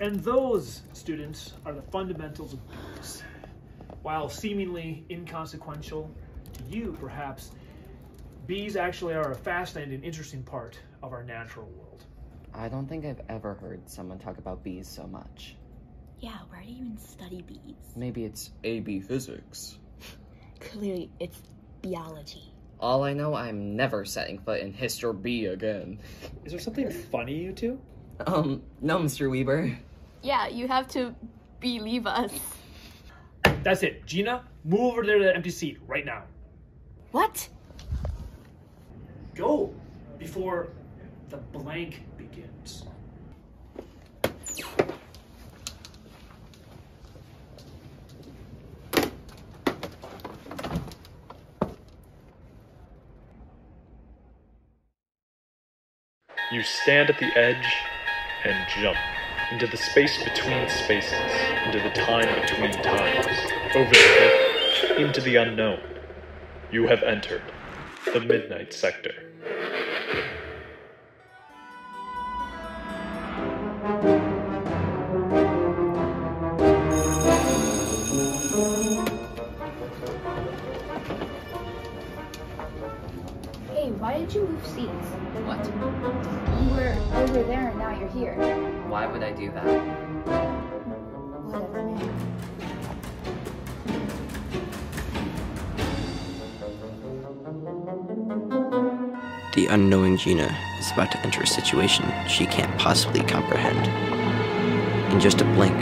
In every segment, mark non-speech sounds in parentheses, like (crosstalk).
And those, students, are the fundamentals of bees. While seemingly inconsequential to you, perhaps, bees actually are a fascinating and interesting part of our natural world. I don't think I've ever heard someone talk about bees so much. Yeah, where do you even study bees? Maybe it's AP physics. Clearly, it's biology. All I know, I'm never setting foot in History B again. Is there something funny, you two? Um, no, Mr. Weber. Yeah, you have to believe us. That's it. Gina, move over there to that empty seat right now. What? Go before the blank begins. You stand at the edge and jump into the space between spaces, into the time between times, over the cliff, into the unknown. You have entered the Midnight Sector. Hey, why did you move seats? What? You were over there and now you're here. Why would I do that? Whatever, man. The unknowing Gina is about to enter a situation she can't possibly comprehend. In just a blink,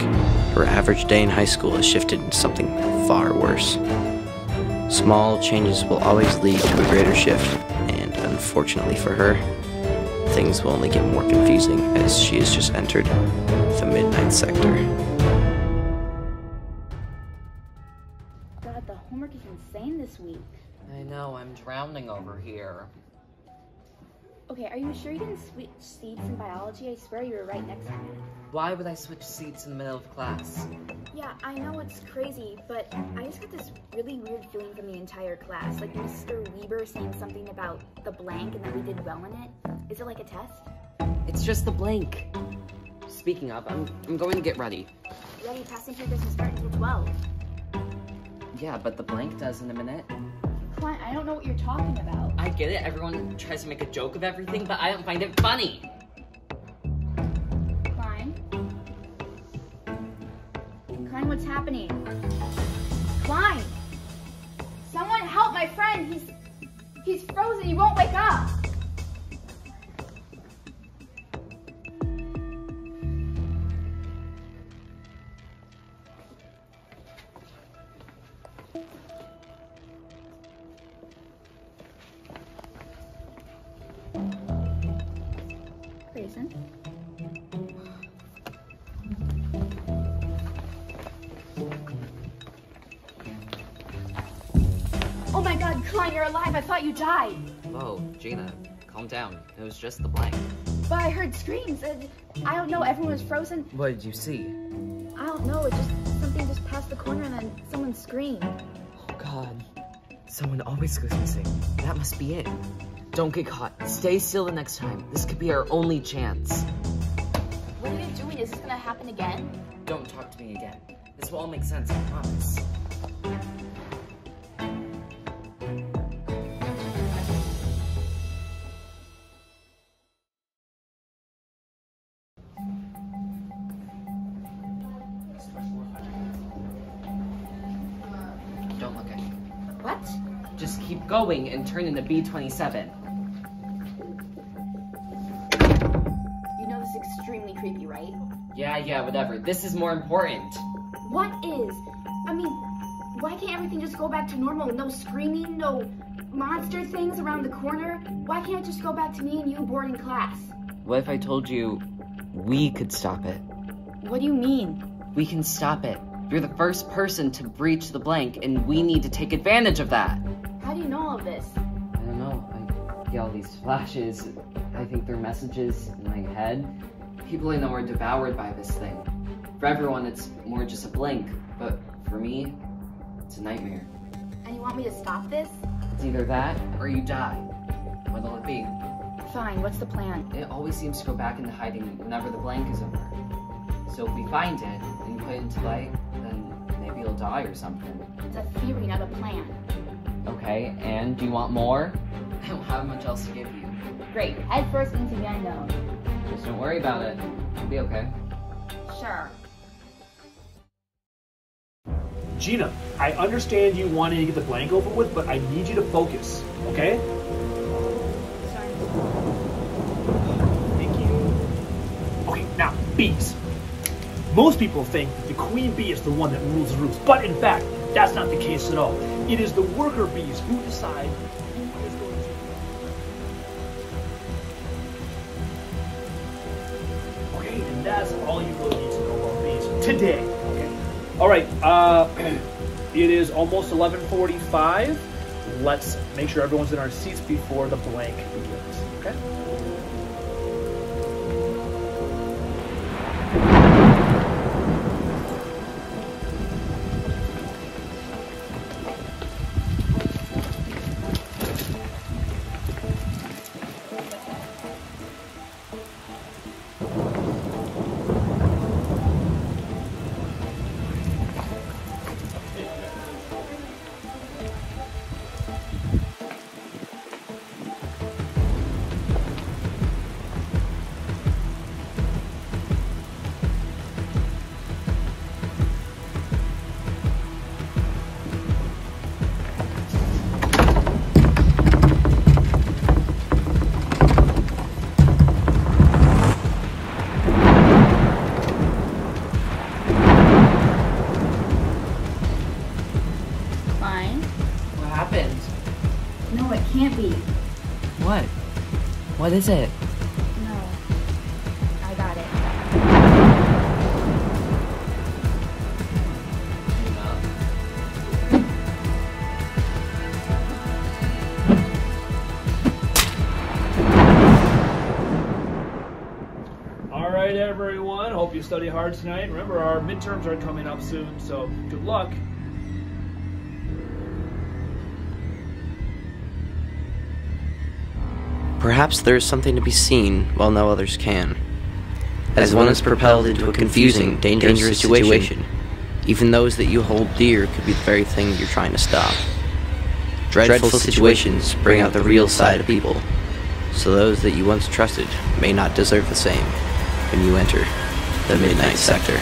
her average day in high school has shifted into something far worse. Small changes will always lead to a greater shift, and unfortunately for her, things will only get more confusing as she has just entered the Midnight Sector. God, the homework is insane this week. I know, I'm drowning over here. Okay, are you sure you didn't switch seats in biology? I swear you were right next to me. Why would I switch seats in the middle of class? Yeah, I know it's crazy, but I just got this really weird feeling from the entire class. Like Mr. Weber saying something about the blank and that we did well in it. Is it like a test? It's just the blank. Speaking of, I'm, I'm going to get ready. Ready, passing through doesn't start until 12. Yeah, but the blank does in a minute. Klein, I don't know what you're talking about. I get it, everyone tries to make a joke of everything, but I don't find it funny. Klein? Klein, what's happening? Klein! Someone help my friend! He's he's frozen, he won't wake up! Grayson? Oh my god, Klein, you're alive. I thought you died. Whoa, Gina, calm down. It was just the blank. But I heard screams. And I don't know, everyone was frozen. What did you see? I don't know, it just something just passed the corner and then someone screamed. Oh god. Someone always goes missing. That must be it. Don't get caught. Stay still the next time. This could be our only chance. What are you doing? Is this gonna happen again? Don't talk to me again. This will all make sense, I promise. Don't look at me. What? Just keep going and turn into B27. You know this is extremely creepy, right? Yeah, yeah, whatever. This is more important. What is? I mean, why can't everything just go back to normal? No screaming, no monster things around the corner? Why can't it just go back to me and you bored in class? What if I told you we could stop it? What do you mean? We can stop it. You're the first person to breach the blank, and we need to take advantage of that. How do you know all of this? Get all these flashes. I think they're messages in my head. People I know are devoured by this thing. For everyone, it's more just a blink, but for me, it's a nightmare. And you want me to stop this? It's either that or you die. What'll it be? Fine, what's the plan? It always seems to go back into hiding whenever the blank is over. So if we find it and put it into light, then maybe it'll die or something. It's a theory, not a plan. Okay, and do you want more? I don't have much else to give you. Great. Head first into the unknown. Just don't worry about it. It'll be okay. Sure. Gina, I understand you wanting to get the blank over with, but I need you to focus, okay? Sorry. Thank you. Okay, now, bees. Most people think that the queen bee is the one that rules the roost, but in fact, that's not the case at all. It is the worker bees who decide today. Okay. All right. Uh, (clears throat) it is almost 11:45. Let's make sure everyone's in our seats before the blank begins. Okay. What is it? No. I got it. All right, everyone. Hope you study hard tonight. Remember, our midterms are coming up soon, so good luck. Perhaps there is something to be seen while no others can. As one is propelled into a confusing, dangerous situation, even those that you hold dear could be the very thing you're trying to stop. Dreadful situations bring out the real side of people, so those that you once trusted may not deserve the same when you enter the Midnight Sector.